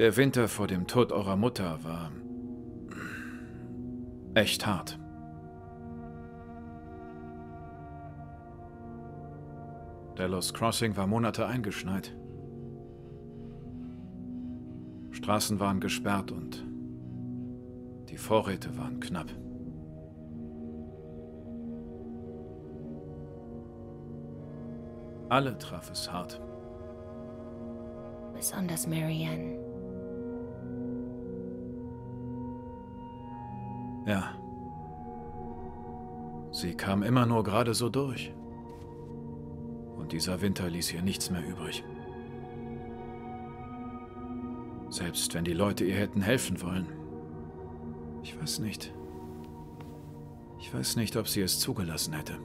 Der Winter vor dem Tod eurer Mutter war echt hart. Delos Crossing war Monate eingeschneit. Straßen waren gesperrt und die Vorräte waren knapp. Alle traf es hart. Besonders Marianne. Ja. Sie kam immer nur gerade so durch. Und dieser Winter ließ ihr nichts mehr übrig. Selbst wenn die Leute ihr hätten helfen wollen. Ich weiß nicht. Ich weiß nicht, ob sie es zugelassen hätte.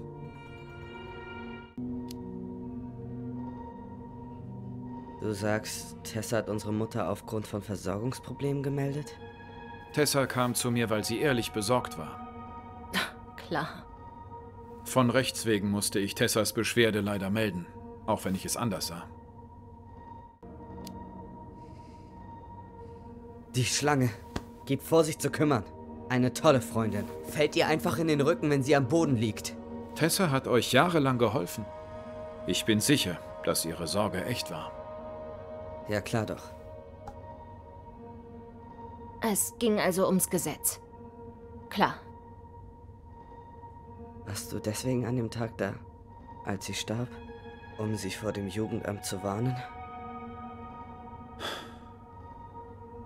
Du sagst, Tessa hat unsere Mutter aufgrund von Versorgungsproblemen gemeldet? Tessa kam zu mir, weil sie ehrlich besorgt war. Klar. Von Rechts wegen musste ich Tessas Beschwerde leider melden, auch wenn ich es anders sah. Die Schlange. Gib vor, sich zu kümmern. Eine tolle Freundin. Fällt ihr einfach in den Rücken, wenn sie am Boden liegt. Tessa hat euch jahrelang geholfen. Ich bin sicher, dass ihre Sorge echt war. Ja, klar doch. Es ging also ums Gesetz. Klar. Warst du deswegen an dem Tag da, als sie starb? Um sie vor dem Jugendamt zu warnen?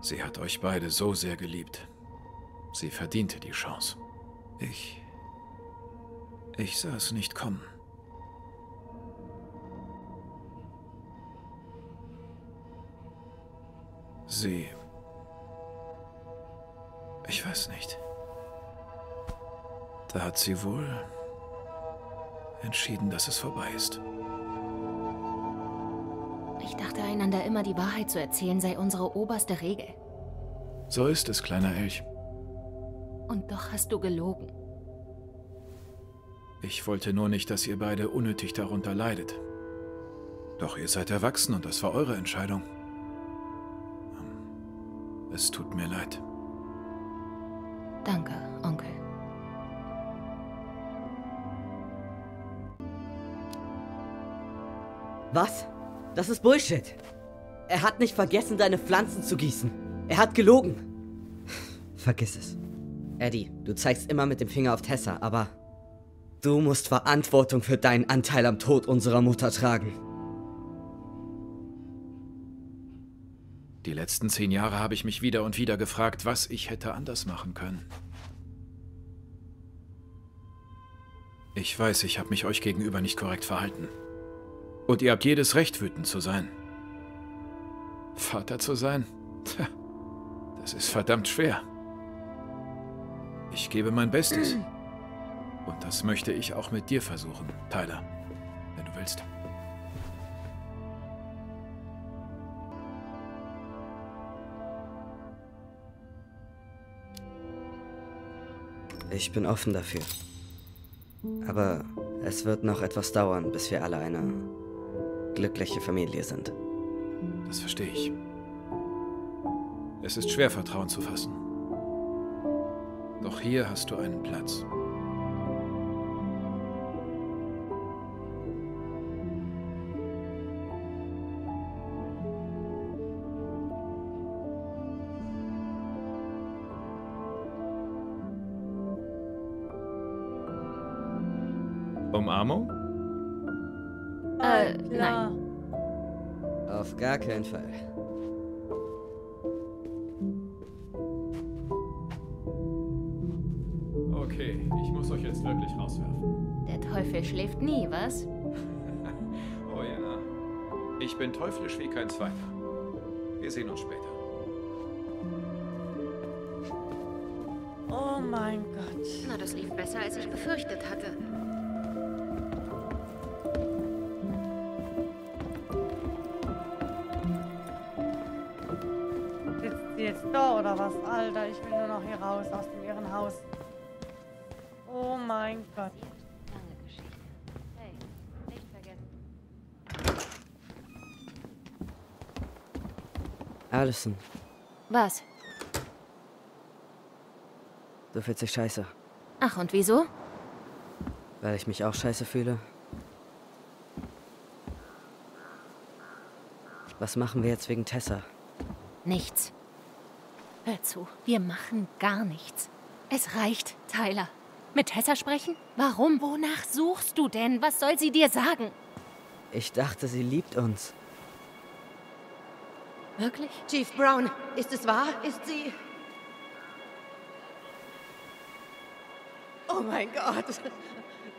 Sie hat euch beide so sehr geliebt. Sie verdiente die Chance. Ich. Ich sah es nicht kommen. Sie. Ich weiß nicht. Da hat sie wohl entschieden, dass es vorbei ist. Ich dachte, einander immer die Wahrheit zu erzählen sei unsere oberste Regel. So ist es, kleiner Elch. Und doch hast du gelogen. Ich wollte nur nicht, dass ihr beide unnötig darunter leidet. Doch ihr seid erwachsen und das war eure Entscheidung. Es tut mir leid. Danke, Onkel. Was? Das ist Bullshit. Er hat nicht vergessen, deine Pflanzen zu gießen. Er hat gelogen. Vergiss es. Eddie, du zeigst immer mit dem Finger auf Tessa, aber du musst Verantwortung für deinen Anteil am Tod unserer Mutter tragen. Die letzten zehn Jahre habe ich mich wieder und wieder gefragt, was ich hätte anders machen können. Ich weiß, ich habe mich euch gegenüber nicht korrekt verhalten. Und ihr habt jedes Recht, wütend zu sein. Vater zu sein? Tja, das ist verdammt schwer. Ich gebe mein Bestes. Und das möchte ich auch mit dir versuchen, Tyler, wenn du willst. Ich bin offen dafür. Aber es wird noch etwas dauern, bis wir alle eine glückliche Familie sind. Das verstehe ich. Es ist schwer, Vertrauen zu fassen. Doch hier hast du einen Platz. Umarmung? Äh, nein. Auf gar keinen Fall. Okay, ich muss euch jetzt wirklich rauswerfen. Der Teufel schläft nie, was? Oh ja. Ich bin teuflisch wie kein Zweiter. Wir sehen uns später. Oh mein Gott. Na, das lief besser, als ich befürchtet hatte. Da oder was? Alter, ich will nur noch hier raus aus dem Irrenhaus. Oh mein Gott. Lange Geschichte. Hey, nicht vergessen. Allison, Was? Du fühlst dich scheiße. Ach, und wieso? Weil ich mich auch scheiße fühle. Was machen wir jetzt wegen Tessa? Nichts. Hör zu, wir machen gar nichts. Es reicht, Tyler. Mit Tessa sprechen? Warum? Wonach suchst du denn? Was soll sie dir sagen? Ich dachte, sie liebt uns. Wirklich? Chief Brown, ist es wahr? Ist sie... Oh mein Gott.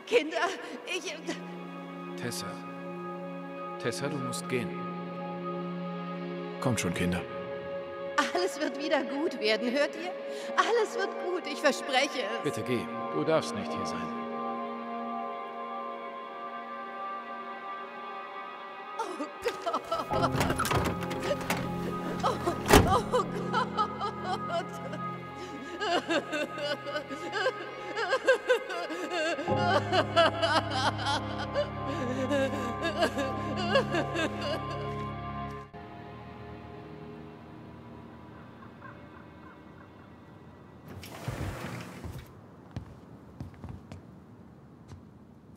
Kinder, ich... Tessa. Tessa, du musst gehen. Kommt schon, Kinder. Alles wird wieder gut werden, hört ihr? Alles wird gut, ich verspreche es. Bitte geh. Du darfst nicht hier sein. Oh Gott.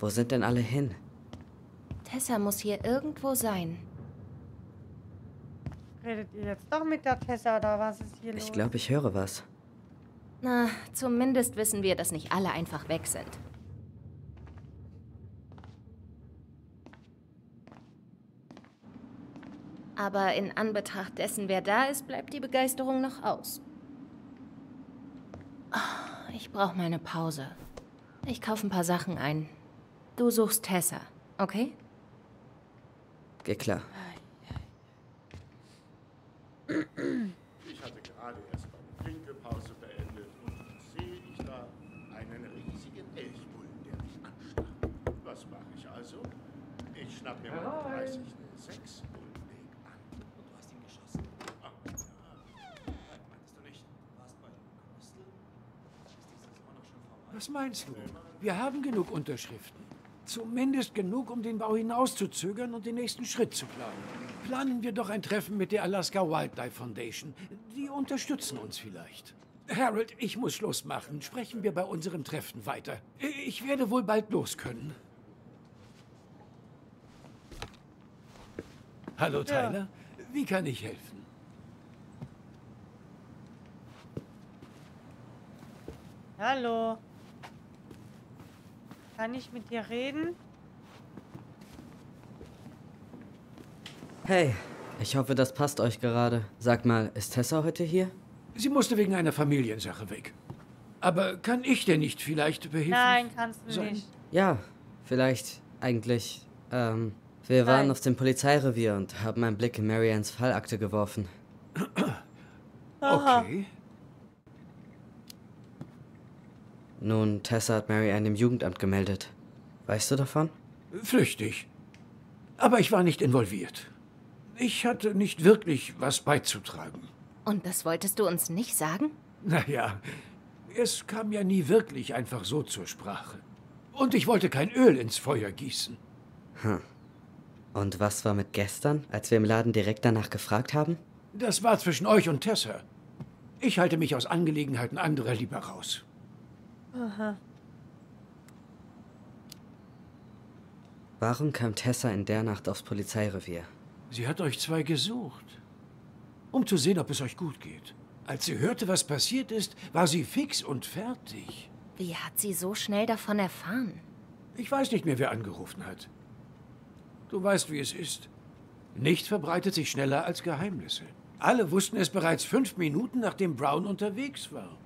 Wo sind denn alle hin? Tessa muss hier irgendwo sein. Redet ihr jetzt doch mit der Tessa oder was ist hier los? Ich glaube, ich höre was. Na, zumindest wissen wir, dass nicht alle einfach weg sind. Aber in Anbetracht dessen, wer da ist, bleibt die Begeisterung noch aus. Ah, Ich brauche mal eine Pause. Ich kaufe ein paar Sachen ein. Du suchst Tessa, okay? Geh klar. Ich hatte gerade erst meine Trinkepause beendet und sehe ich da einen riesigen Elchbullen, der mich anstarrt. Was mache ich also? Ich schnapp mir meine 30 6 und leg an. Und du hast ihn geschossen? Ja. Meinst du nicht? Warst bei Crystal? Ist die Saison noch schon vorbei? Was meinst du? Wir haben genug Unterschriften. Zumindest genug, um den Bau hinauszuzögern und den nächsten Schritt zu planen. Planen wir doch ein Treffen mit der Alaska Wildlife Foundation. Die unterstützen uns vielleicht. Harold, ich muss Schluss machen. Sprechen wir bei unserem Treffen weiter. Ich werde wohl bald los können. Hallo, Tyler. Wie kann ich helfen? Hallo. Kann ich mit dir reden? Hey, ich hoffe, das passt euch gerade. Sag mal, ist Tessa heute hier? Sie musste wegen einer Familiensache weg. Aber kann ich denn nicht vielleicht behilflich Nein, kannst du sein? nicht. Ja, vielleicht, eigentlich. Ähm, wir waren Nein. auf dem Polizeirevier und haben einen Blick in Marians Fallakte geworfen. Okay. Nun, Tessa hat Marianne im Jugendamt gemeldet. Weißt du davon? Flüchtig. Aber ich war nicht involviert. Ich hatte nicht wirklich was beizutragen. Und das wolltest du uns nicht sagen? Naja, es kam ja nie wirklich einfach so zur Sprache. Und ich wollte kein Öl ins Feuer gießen. Und was war mit gestern, als wir im Laden direkt danach gefragt haben? Das war zwischen euch und Tessa. Ich halte mich aus Angelegenheiten anderer lieber raus. Warum kam Tessa in der Nacht aufs Polizeirevier? Sie hat euch zwei gesucht, um zu sehen, ob es euch gut geht. Als sie hörte, was passiert ist, war sie fix und fertig. Wie hat sie so schnell davon erfahren? Ich weiß nicht mehr, wer angerufen hat. Du weißt, wie es ist. Nichts verbreitet sich schneller als Geheimnisse. Alle wussten es bereits fünf Minuten, nachdem Brown unterwegs war.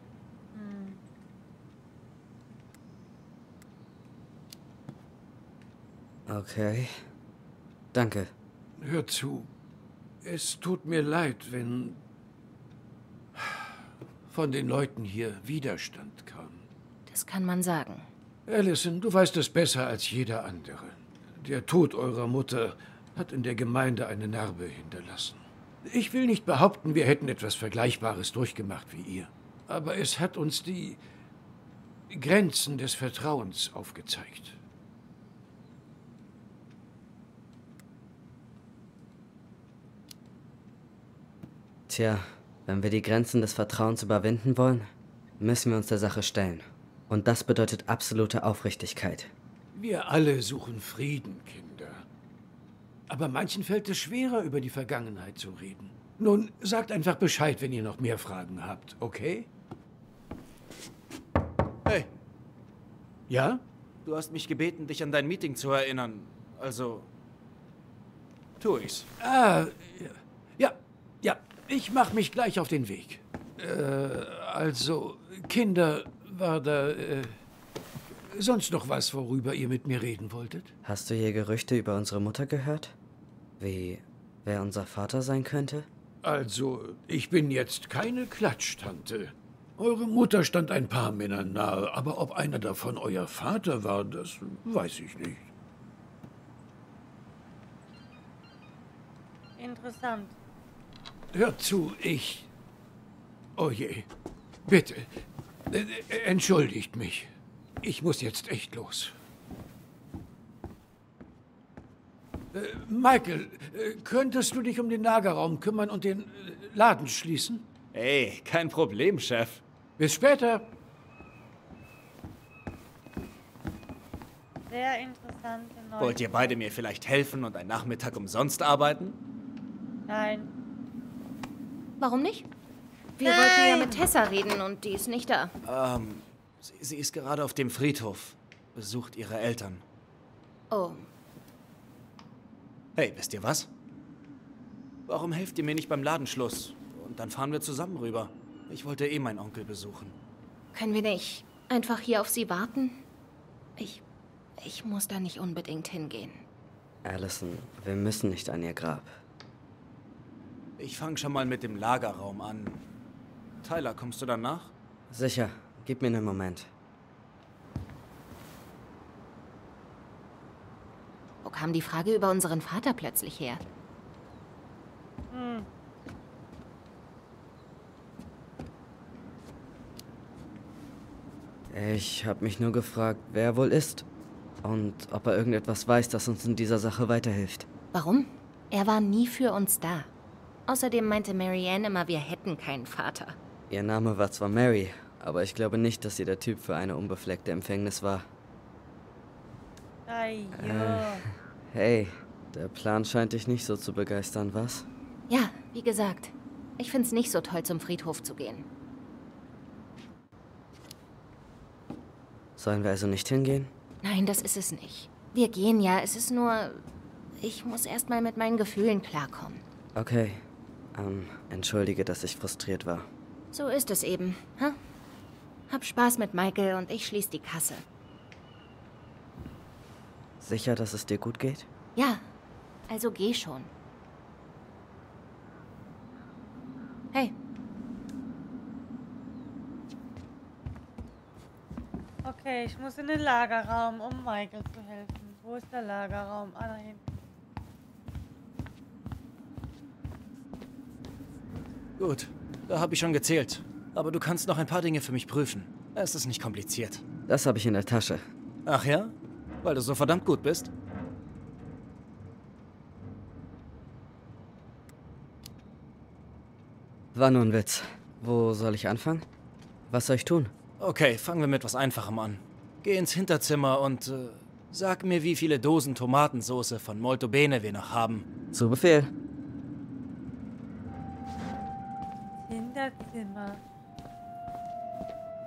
Okay. Danke. Hör zu. Es tut mir leid, wenn von den Leuten hier Widerstand kam. Das kann man sagen. Allison, du weißt es besser als jeder andere. Der Tod eurer Mutter hat in der Gemeinde eine Narbe hinterlassen. Ich will nicht behaupten, wir hätten etwas Vergleichbares durchgemacht wie ihr. Aber es hat uns die Grenzen des Vertrauens aufgezeigt. Tja, Wenn wir die Grenzen des Vertrauens überwinden wollen, müssen wir uns der Sache stellen. Und das bedeutet absolute Aufrichtigkeit. Wir alle suchen Frieden, Kinder. Aber manchen fällt es schwerer, über die Vergangenheit zu reden. Nun, sagt einfach Bescheid, wenn ihr noch mehr Fragen habt, okay? Hey, Ja? du hast mich gebeten, dich an dein Meeting zu erinnern. Also, tu ich's. Ah, ja, ja, ich mach mich gleich auf den Weg. Äh, also, Kinder, war da äh, sonst noch was, worüber ihr mit mir reden wolltet? Hast du je Gerüchte über unsere Mutter gehört? Wie, wer unser Vater sein könnte? Also, ich bin jetzt keine Klatschtante. Eure Mutter stand ein paar Männern nahe, aber ob einer davon euer Vater war, das weiß ich nicht. Interessant. Hört zu, ich. Oh je. Bitte. Äh, äh, Entschuldigt mich. Ich muss jetzt echt los. Äh, Michael, könntest du dich um den Lagerraum kümmern und den Laden schließen? Hey, kein Problem, Chef. Bis später. Sehr interessante. Wollt ihr beide mir vielleicht helfen und einen Nachmittag umsonst arbeiten? Nein. Warum nicht? Wir wollten ja mit Tessa reden und die ist nicht da. Ähm, sie, sie ist gerade auf dem Friedhof. Besucht ihre Eltern. Oh, Hey, wisst ihr was? Warum helft ihr mir nicht beim Ladenschluss? Und dann fahren wir zusammen rüber. Ich wollte eh meinen Onkel besuchen. können wir nicht einfach hier auf sie warten? Ich. Ich muss da nicht unbedingt hingehen. Allison, wir müssen nicht an ihr Grab. Ich fange schon mal mit dem Lagerraum an. Tyler, kommst du dann nach? Sicher, gib mir einen Moment. Wo kam die Frage über unseren Vater plötzlich her? Ich habe mich nur gefragt, wer er wohl ist. Und ob er irgendetwas weiß, das uns in dieser Sache weiterhilft. Warum? Er war nie für uns da. Außerdem meinte Marianne immer, wir hätten keinen Vater. Ihr Name war zwar Mary, aber ich glaube nicht, dass sie der Typ für eine unbefleckte Empfängnis war. Ei, jo. Hey, der Plan scheint dich nicht so zu begeistern, was? Ja, wie gesagt, ich find's nicht so toll, zum Friedhof zu gehen. Sollen wir also nicht hingehen? Nein, das ist es nicht. Wir gehen ja, es ist nur. Ich muss erst mal mit meinen Gefühlen klarkommen. Okay. Ähm, entschuldige, dass ich frustriert war. So ist es eben, hä? Hab Spaß mit Michael und ich schließ die Kasse. Sicher, dass es dir gut geht? Ja, also geh schon. Hey, Okay, ich muss in den Lagerraum, um Michael zu helfen. Wo ist der Lagerraum? Ah, da hinten. Gut, da habe ich schon gezählt. Aber du kannst noch ein paar Dinge für mich prüfen. Es ist nicht kompliziert. Das habe ich in der Tasche. Ach ja? Weil du so verdammt gut bist? War nur ein Witz. Wo soll ich anfangen? Was soll ich tun? Okay, fangen wir mit was Einfachem an. Geh ins Hinterzimmer und äh, sag mir, wie viele Dosen Tomatensauce von Molto Bene wir noch haben. Zu Befehl. Hinterzimmer.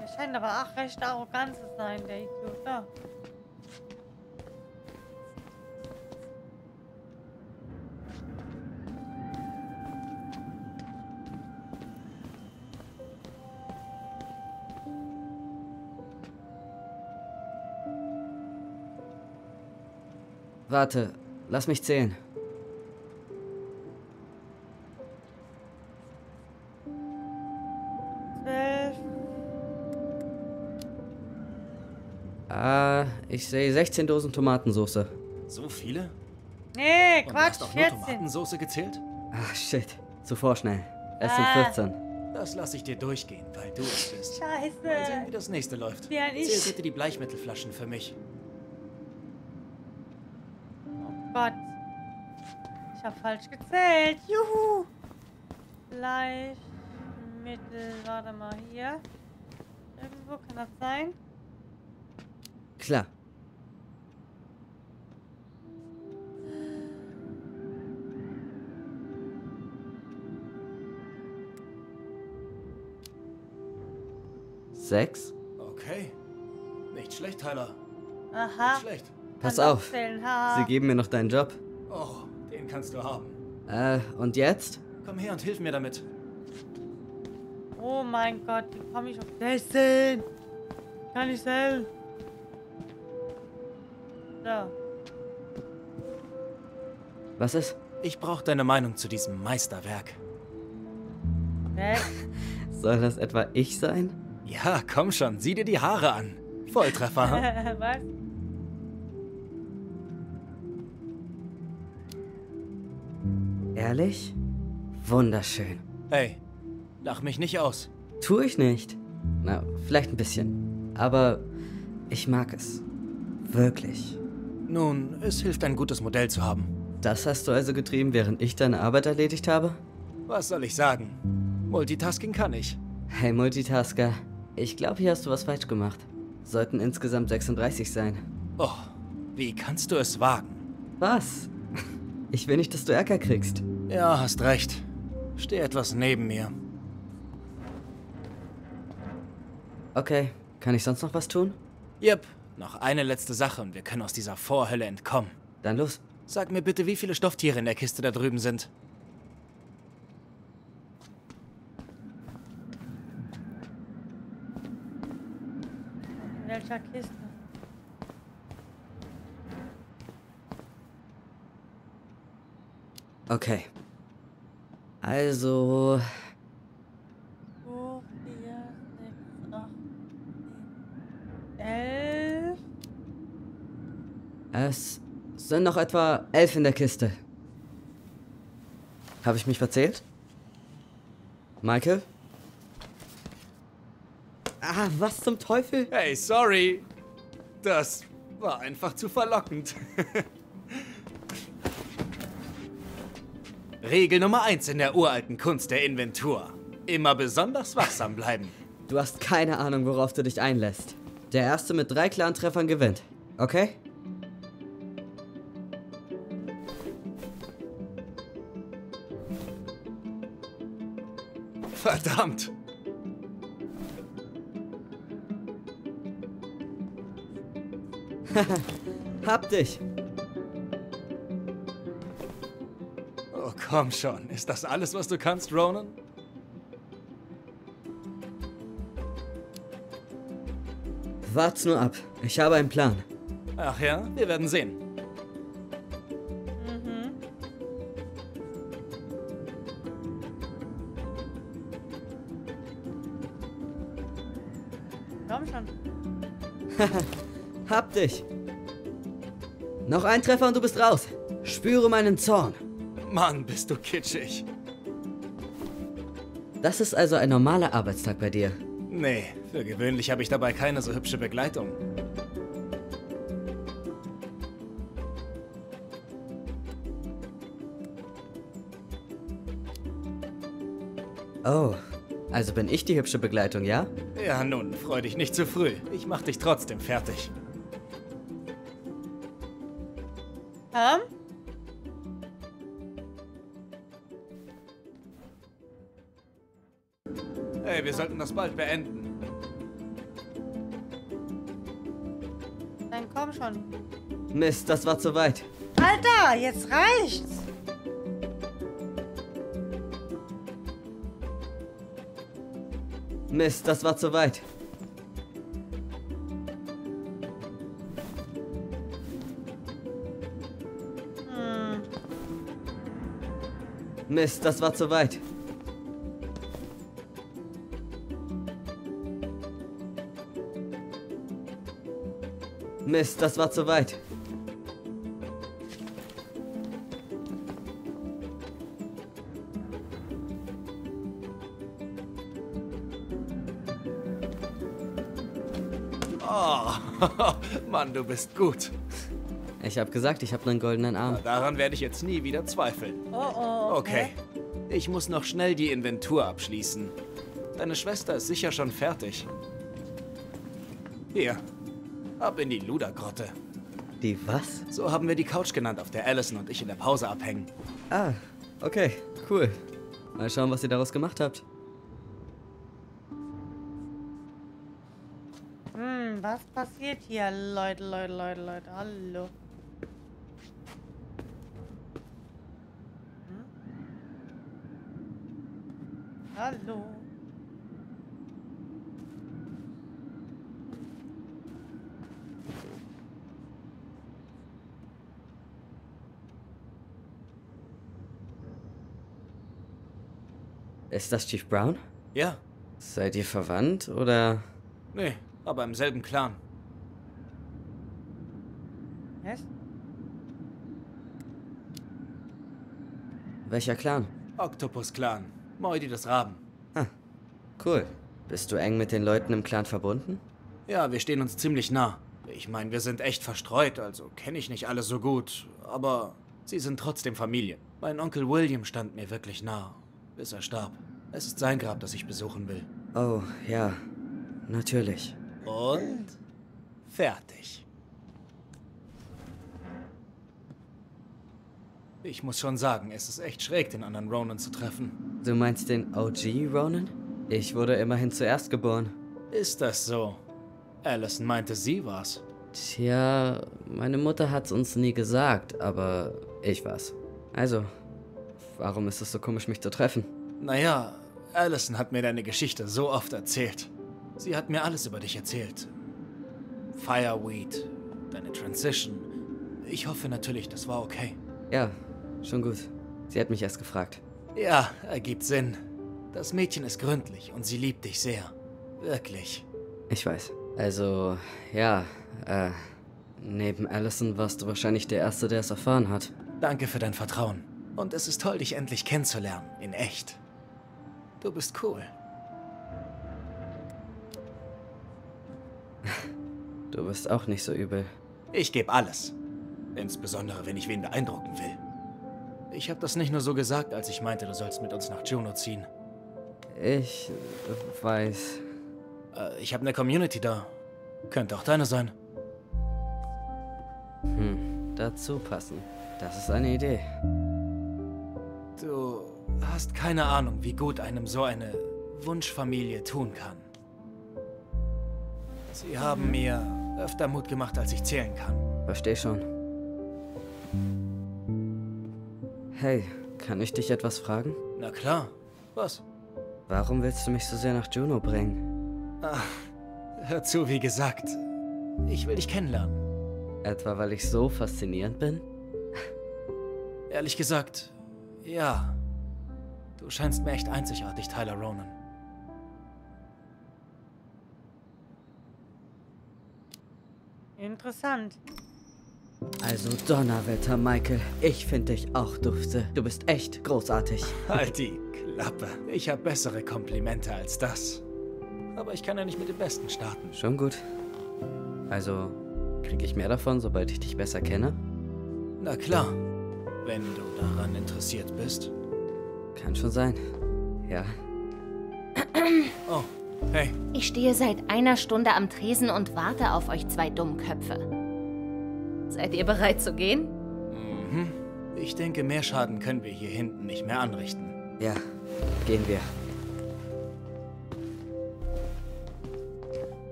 Der scheint aber auch recht arrogant zu sein, der Idiot. Da. Warte, lass mich zählen. Ich sehe 16 Dosen Tomatensauce. So viele? Nee, Und du Quatsch, hast auch nur 14. Tomatensauce gezählt? Ah, shit. Zu vorschnell. Es sind Ah. 14. Das lasse ich dir durchgehen, weil du es bist. Mal sehen, wie Scheiße. das nächste läuft. Ja, ich- Zähl bitte die Bleichmittelflaschen für mich. Gott. Ich habe falsch gezählt. Juhu. Fleisch. Heilmittel. Warte mal, hier. Irgendwo kann das sein? Klar. Sechs. Okay. Nicht schlecht, Tyler. Aha. Nicht schlecht. Pass Kann auf. Sie geben mir noch deinen Job. Oh, den kannst du haben. Äh, und jetzt? Komm her und hilf mir damit. Oh mein Gott, wie komme ich auf das denn? Kann ich sehen. So. Was ist? Ich brauche deine Meinung zu diesem Meisterwerk. Weg. Soll das etwa ich sein? Ja, komm schon, sieh dir die Haare an. Volltreffer, hm? Was? Ehrlich? Wunderschön. Hey, lach mich nicht aus. Tu ich nicht. Na, vielleicht ein bisschen. Aber ich mag es. Wirklich. Nun, es hilft, ein gutes Modell zu haben. Das hast du also getrieben, während ich deine Arbeit erledigt habe? Was soll ich sagen? Multitasking kann ich. Hey Multitasker, ich glaube, hier hast du was falsch gemacht. Sollten insgesamt 36 sein. Oh, wie kannst du es wagen? Was? Ich will nicht, dass du Ärger kriegst. Ja, hast recht. Steh etwas neben mir. Okay, kann ich sonst noch was tun? Jep, noch eine letzte Sache und wir können aus dieser Vorhölle entkommen. Dann los. Sag mir bitte, wie viele Stofftiere in der Kiste da drüben sind. In welcher Kiste? Okay. Also, Hoch, vier, sechs, acht, sieben, elf. es sind noch etwa elf in der Kiste. Habe ich mich verzählt? Michael? Ah, was zum Teufel? Hey, sorry. Das war einfach zu verlockend. Regel Nummer eins in der uralten Kunst der Inventur. Immer besonders wachsam bleiben. Du hast keine Ahnung, worauf du dich einlässt. Der Erste mit drei klaren Treffern gewinnt. Okay? Verdammt. Hab dich! Oh, komm schon. Ist das alles, was du kannst, Ronan? Wart's nur ab. Ich habe einen Plan. Ach ja, wir werden sehen. Komm schon. Hab dich! Noch ein Treffer und du bist raus. Spüre meinen Zorn. Mann, bist du kitschig. Das ist also ein normaler Arbeitstag bei dir. Nee, für gewöhnlich habe ich dabei keine so hübsche Begleitung. Oh, also bin ich die hübsche Begleitung, ja? Ja, nun, freu dich nicht zu früh. Ich mach dich trotzdem fertig. Hey, wir sollten das bald beenden. Dann komm schon. Mist, das war zu weit. Alter, jetzt reicht's. Mist, das war zu weit. Hm. Mist, das war zu weit. Mist, das war zu weit. Oh, Mann, du bist gut. Ich hab gesagt, ich hab einen goldenen Arm. Daran werde ich jetzt nie wieder zweifeln. Oh oh. Okay. Ich muss noch schnell die Inventur abschließen. Deine Schwester ist sicher schon fertig. Hier, ab in die Ludergrotte. Die was? So haben wir die Couch genannt, auf der Allison und ich in der Pause abhängen. Ah, okay, cool. Mal schauen, was ihr daraus gemacht habt. Hm, was passiert hier, Leute, Leute, Leute, Leute? Hallo. Hm? Hallo. Ist das Chief Brown? Ja, Seid ihr verwandt oder? nee, aber im selben Clan. Was? Welcher Clan? Octopus-Clan. Moidi des Raben. Cool. Bist du eng mit den Leuten im Clan verbunden? Ja, wir stehen uns ziemlich nah. Ich meine, wir sind echt verstreut, also kenne ich nicht alle so gut. Aber sie sind trotzdem Familie. Mein Onkel William stand mir wirklich nah, bis er starb. Es ist sein Grab, das ich besuchen will. Oh, ja. Natürlich. Und fertig. Ich muss schon sagen, es ist echt schräg, den anderen Ronan zu treffen. Du meinst den OG Ronan? Ich wurde immerhin zuerst geboren. Ist das so? Allison meinte, sie war's. Tja, meine Mutter hat's uns nie gesagt, aber ich war's. Also, warum ist es so komisch, mich zu treffen? Naja, Allison hat mir deine Geschichte so oft erzählt. Sie hat mir alles über dich erzählt. Fireweed, deine Transition. Ich hoffe natürlich, das war okay. Ja, schon gut. Sie hat mich erst gefragt. Ja, ergibt Sinn. Das Mädchen ist gründlich und sie liebt dich sehr. Wirklich. Ich weiß. Also, ja, äh, neben Allison warst du wahrscheinlich der Erste, der es erfahren hat. Danke für dein Vertrauen. Und es ist toll, dich endlich kennenzulernen. In echt. Du bist cool. Du bist auch nicht so übel. Ich gebe alles. Insbesondere, wenn ich wen beeindrucken will. Ich habe das nicht nur so gesagt, als ich meinte, du sollst mit uns nach Juno ziehen. Ich weiß. Äh, ich habe eine Community da. Könnte auch deine sein. Hm, dazu passen. Das ist eine Idee. Du hast keine Ahnung, wie gut einem so eine Wunschfamilie tun kann. Sie haben mir öfter Mut gemacht, als ich zählen kann. Versteh schon. Hey, kann ich dich etwas fragen? Na klar. Was? Warum willst du mich so sehr nach Juno bringen? Ah, hör zu, wie gesagt. Ich will dich kennenlernen. Etwa weil ich so faszinierend bin? Ehrlich gesagt, ja. Du scheinst mir echt einzigartig, Tyler Ronan. Interessant. Also Donnerwetter, Michael. Ich finde dich auch dufte. Du bist echt großartig. Halt die Klappe. Ich habe bessere Komplimente als das. Aber ich kann ja nicht mit dem Besten starten. Schon gut. Also, kriege ich mehr davon, sobald ich dich besser kenne? Na klar. Wenn du daran interessiert bist. Kann schon sein. Ja. Oh, hey. Ich stehe seit einer Stunde am Tresen und warte auf euch zwei Dummköpfe. Seid ihr bereit zu gehen? Mhm. Ich denke, mehr Schaden können wir hier hinten nicht mehr anrichten. Ja, gehen wir.